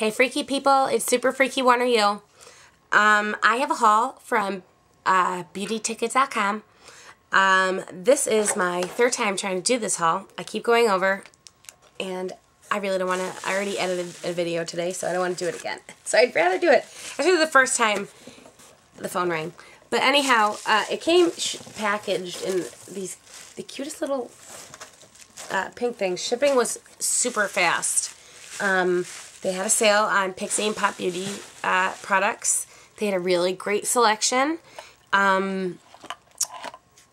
Hey freaky people, it's Super Freaky One or You. Um, I have a haul from uh, beautytickets.com. Um, this is my third time trying to do this haul. I keep going over and I really don't want to, I already edited a video today so I don't want to do it again. So I'd rather do it. Actually the first time the phone rang. But anyhow, uh, it came packaged in these, the cutest little uh, pink things. Shipping was super fast. Um, they had a sale on Pixi and Pop Beauty uh, products. They had a really great selection. Um,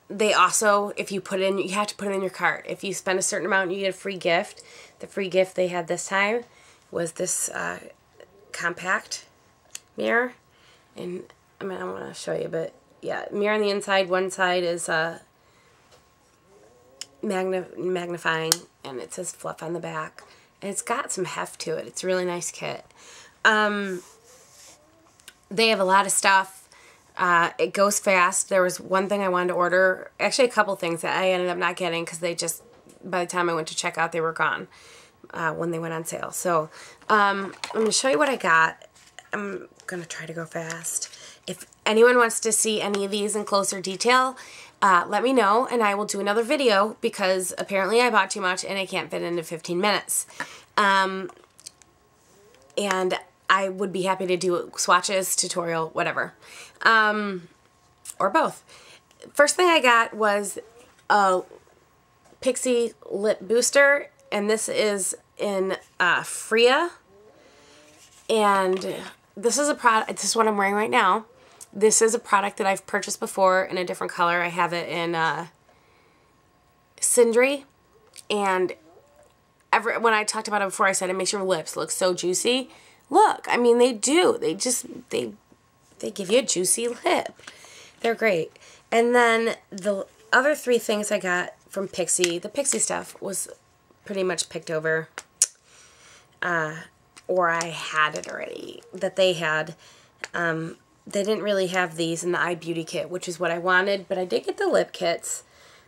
they also, if you put in, you have to put it in your cart. If you spend a certain amount, you get a free gift. The free gift they had this time was this uh, compact mirror. And, I mean, I want to show you, but yeah, mirror on the inside. One side is uh, magna magnifying, and it says fluff on the back. It's got some heft to it. It's a really nice kit. Um, they have a lot of stuff. Uh, it goes fast. There was one thing I wanted to order. Actually, a couple things that I ended up not getting because they just, by the time I went to check out, they were gone uh, when they went on sale. So um, I'm going to show you what I got. I'm going to try to go fast. If anyone wants to see any of these in closer detail, uh, let me know and I will do another video because apparently I bought too much and I can't fit into 15 minutes. Um, and I would be happy to do swatches, tutorial, whatever. Um, or both. First thing I got was a Pixi Lip Booster and this is in uh, Freya. And this is a product, this is what I'm wearing right now. This is a product that I've purchased before in a different color. I have it in uh, Cindry. And every, when I talked about it before, I said it makes your lips look so juicy. Look, I mean, they do. They just, they, they give you a juicy lip. They're great. And then the other three things I got from Pixi, the Pixi stuff was pretty much picked over. Uh, or I had it already that they had. Um, they didn't really have these in the eye beauty kit, which is what I wanted, but I did get the lip kits.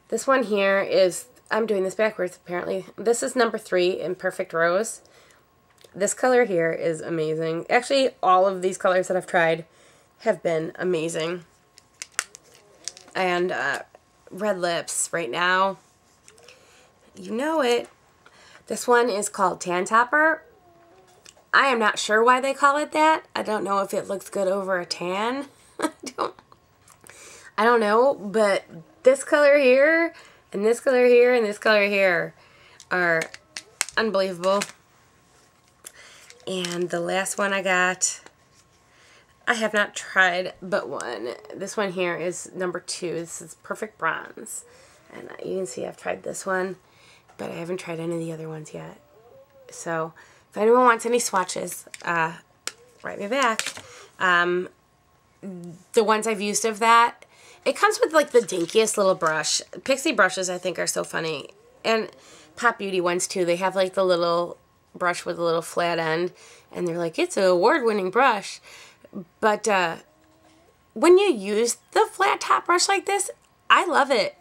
This one here is, I'm doing this backwards apparently. This is number three in Perfect Rose. This color here is amazing. Actually, all of these colors that I've tried have been amazing. And uh, red lips right now, you know it. This one is called Tan Topper I am not sure why they call it that. I don't know if it looks good over a tan. I don't I don't know, but this color here and this color here and this color here are unbelievable. And the last one I got, I have not tried but one. This one here is number two. This is Perfect Bronze. And you can see I've tried this one, but I haven't tried any of the other ones yet. So, if anyone wants any swatches, uh, write me back. Um, the ones I've used of that, it comes with like the dinkiest little brush. Pixi brushes I think are so funny. And Pop Beauty ones too. They have like the little brush with a little flat end. And they're like, it's an award-winning brush. But uh, when you use the flat top brush like this, I love it.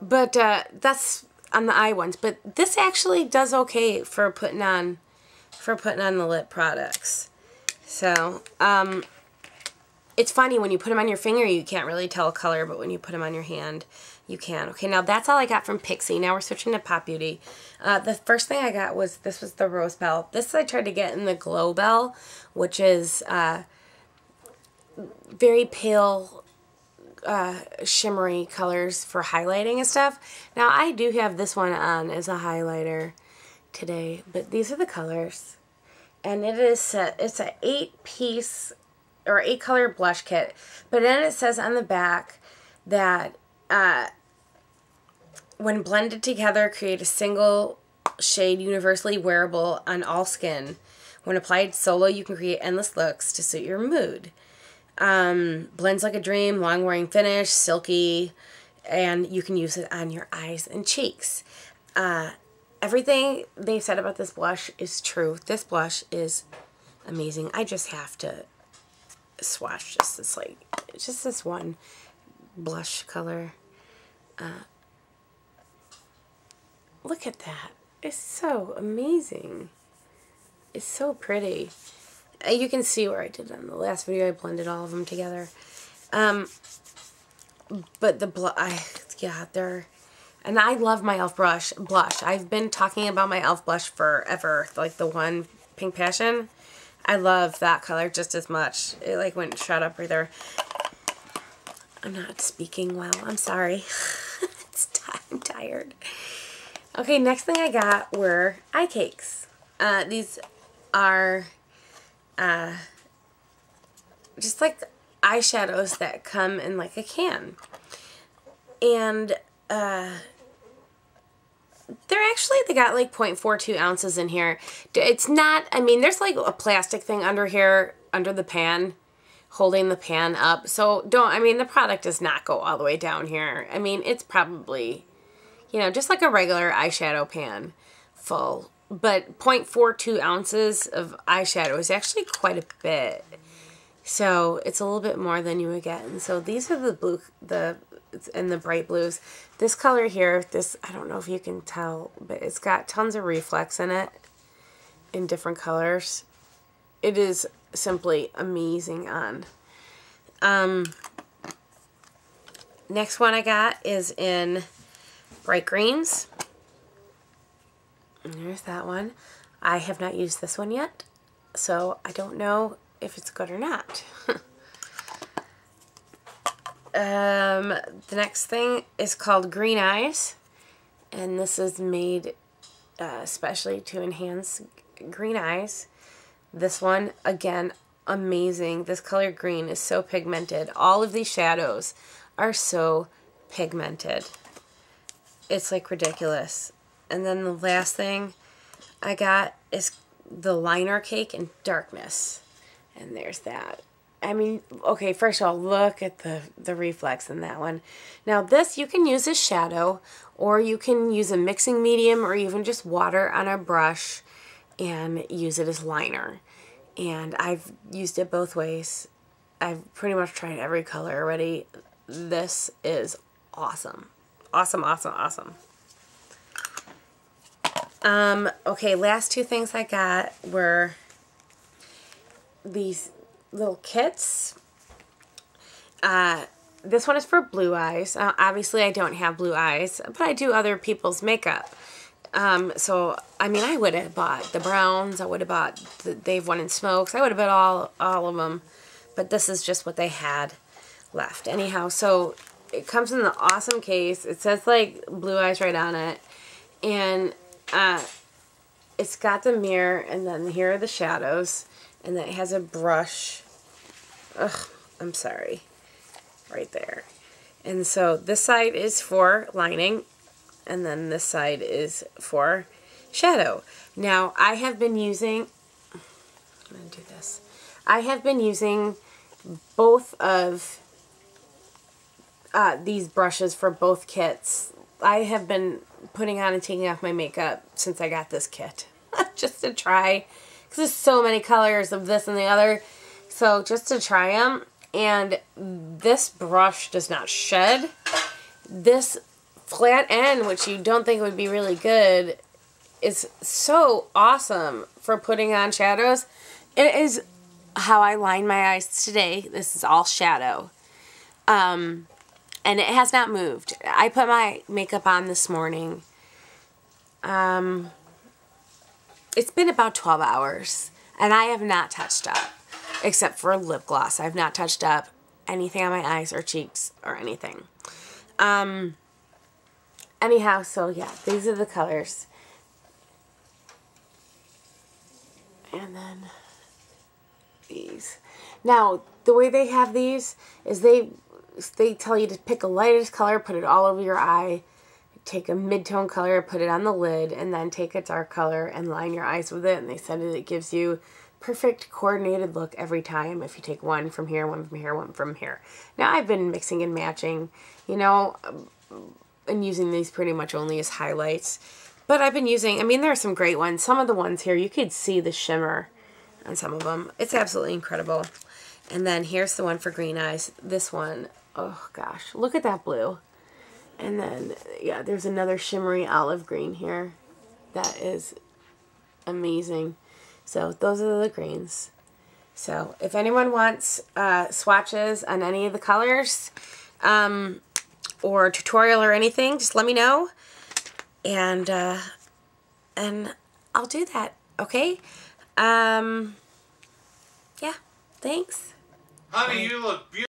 But uh, that's on the eye ones. But this actually does okay for putting on for putting on the lip products. So, um, it's funny when you put them on your finger you can't really tell color but when you put them on your hand you can. Okay now that's all I got from Pixi. now we're switching to Pop Beauty. Uh, the first thing I got was this was the Rose Belle. This I tried to get in the Glow Belle which is uh, very pale uh, shimmery colors for highlighting and stuff. Now I do have this one on as a highlighter today but these are the colors. And it is a, it's an eight piece or eight color blush kit but then it says on the back that uh, when blended together create a single shade universally wearable on all skin. When applied solo you can create endless looks to suit your mood. Um, blends like a dream long wearing finish silky and you can use it on your eyes and cheeks. Uh, everything they said about this blush is true. This blush is amazing. I just have to swatch just this like just this one blush color. Uh, look at that. It's so amazing. It's so pretty. Uh, you can see where I did it in the last video. I blended all of them together. Um, but the blush, yeah, they're, and I love my e.l.f. brush, blush. I've been talking about my e.l.f. blush forever, like the one Pink Passion. I love that color just as much. It like went shut up right there. I'm not speaking well. I'm sorry. it's I'm tired. Okay, next thing I got were eye cakes. Uh, these are uh, just like eyeshadows that come in like a can. And uh, they're actually, they got like 0.42 ounces in here. It's not, I mean, there's like a plastic thing under here, under the pan, holding the pan up. So don't, I mean, the product does not go all the way down here. I mean, it's probably, you know, just like a regular eyeshadow pan full. But 0.42 ounces of eyeshadow is actually quite a bit. So it's a little bit more than you would get. And so these are the blue, the, and the bright blues. This color here, this, I don't know if you can tell, but it's got tons of reflex in it in different colors. It is simply amazing on. Um, next one I got is in bright greens. There's that one. I have not used this one yet, so I don't know if it's good or not. um, the next thing is called Green Eyes. And this is made uh, especially to enhance green eyes. This one, again, amazing. This color green is so pigmented. All of these shadows are so pigmented. It's like ridiculous. And then the last thing I got is the liner cake in darkness. And there's that. I mean, okay, first of all, look at the, the reflex in that one. Now this you can use as shadow or you can use a mixing medium or even just water on a brush and use it as liner. And I've used it both ways. I've pretty much tried every color already. This is awesome. Awesome, awesome, awesome. Um, okay, last two things I got were these little kits. Uh, this one is for blue eyes. Uh, obviously, I don't have blue eyes, but I do other people's makeup. Um, so, I mean, I would have bought the browns. I would have bought the They've Won in Smokes. I would have bought all, all of them. But this is just what they had left. Anyhow, so it comes in the awesome case. It says, like, blue eyes right on it. And uh, it's got the mirror, and then here are the shadows and then it has a brush. Ugh, I'm sorry. Right there. And so this side is for lining, and then this side is for shadow. Now, I have been using, I'm going to do this. I have been using both of uh, these brushes for both kits. I have been putting on and taking off my makeup since I got this kit. Just to try because there's so many colors of this and the other. So just to try them. And this brush does not shed. This flat end, which you don't think would be really good, is so awesome for putting on shadows. It is how I line my eyes today. This is all shadow. Um, and it has not moved. I put my makeup on this morning. Um, it's been about 12 hours and I have not touched up except for lip gloss. I've not touched up anything on my eyes or cheeks or anything. Um, anyhow, so yeah, these are the colors. And then these. Now, the way they have these is they they tell you to pick a lightest color, put it all over your eye, take a mid-tone color, put it on the lid, and then take a dark color and line your eyes with it. And they said that it gives you perfect coordinated look every time if you take one from here, one from here, one from here. Now I've been mixing and matching, you know, um, and using these pretty much only as highlights. But I've been using, I mean, there are some great ones. Some of the ones here, you could see the shimmer on some of them. It's absolutely incredible. And then here's the one for green eyes. This one, oh gosh, look at that blue. And then, yeah, there's another shimmery olive green here. That is amazing. So those are the greens. So if anyone wants uh, swatches on any of the colors um, or tutorial or anything, just let me know. And, uh, and I'll do that, okay? Um, yeah, thanks. Honey, you look beautiful.